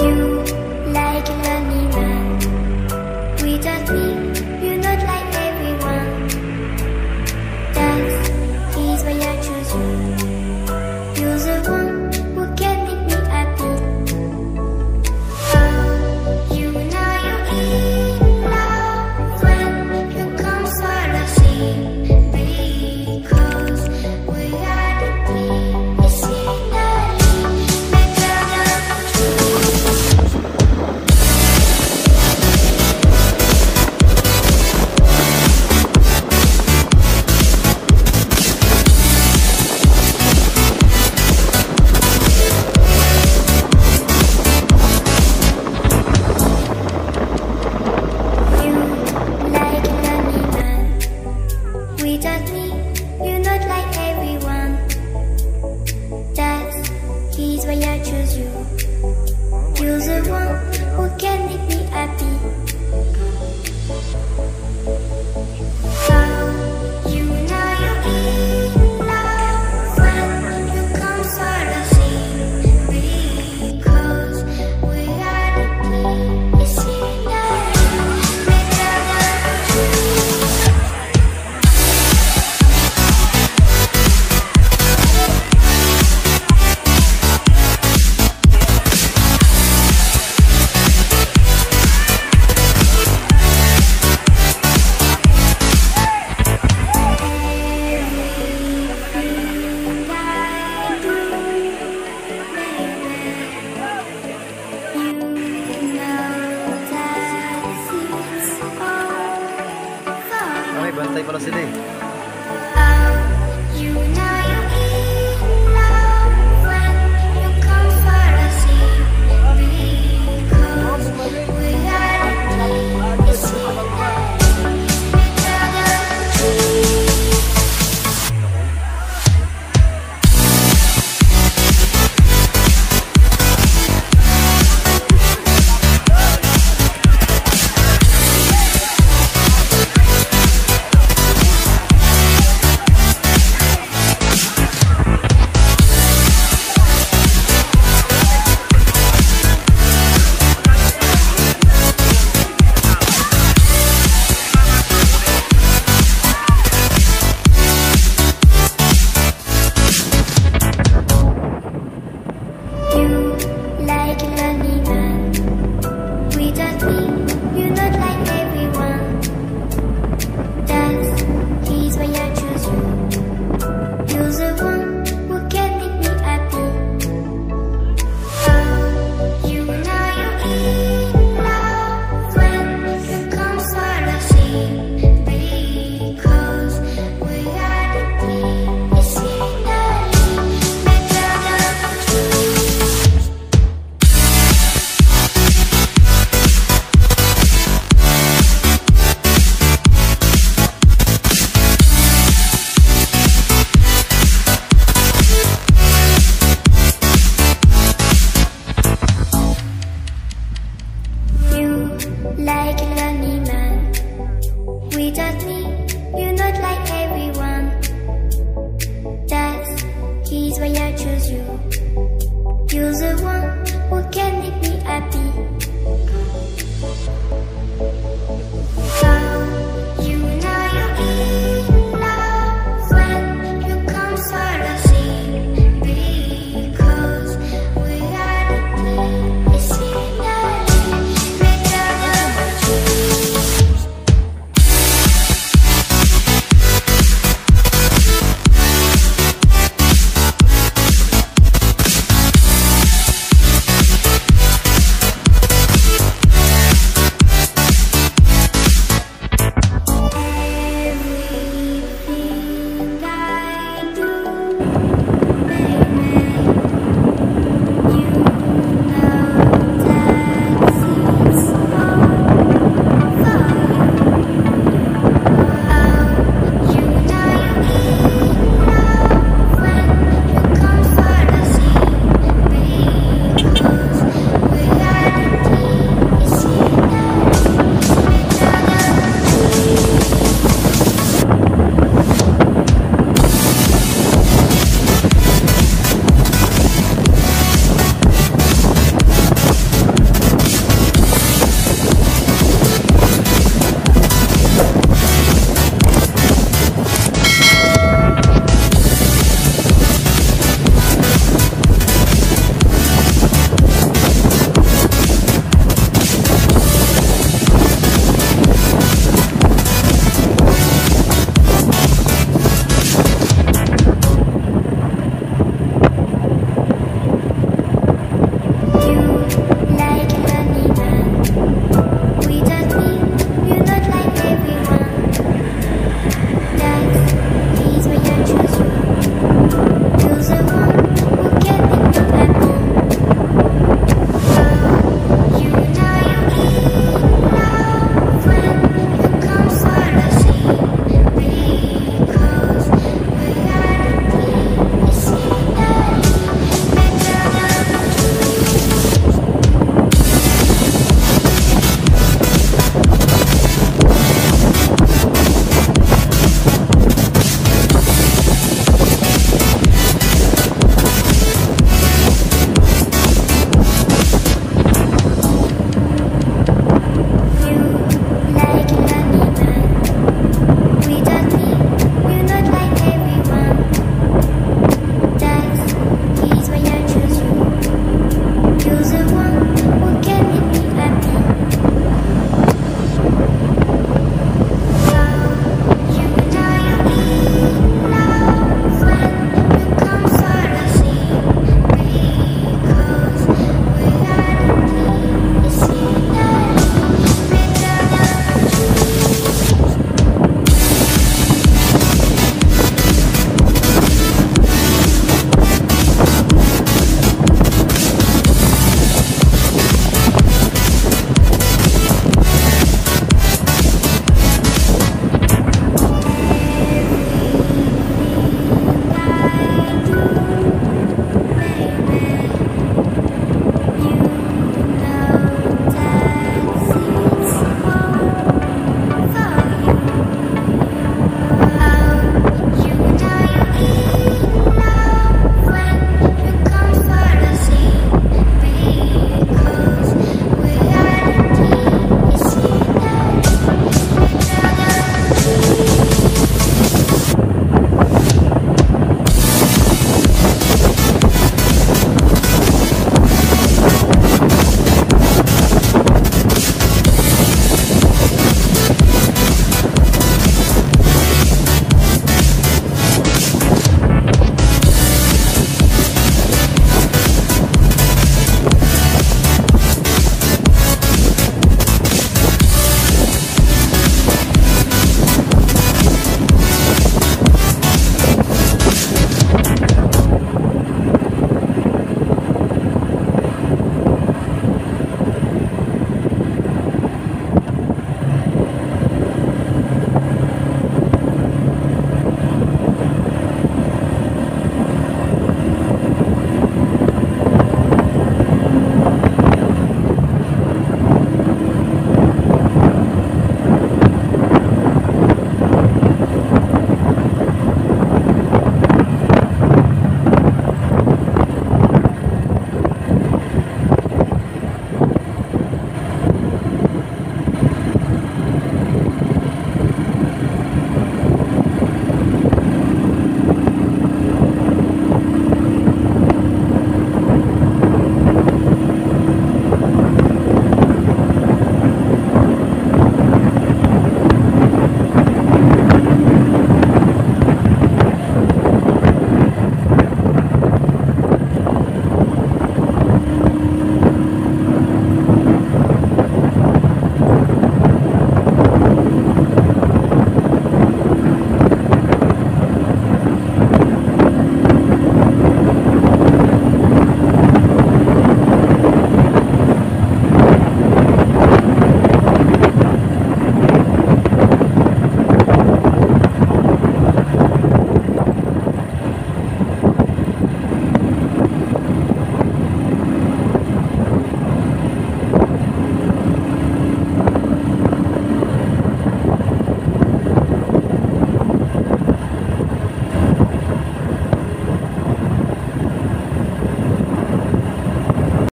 you. Pala sila eh.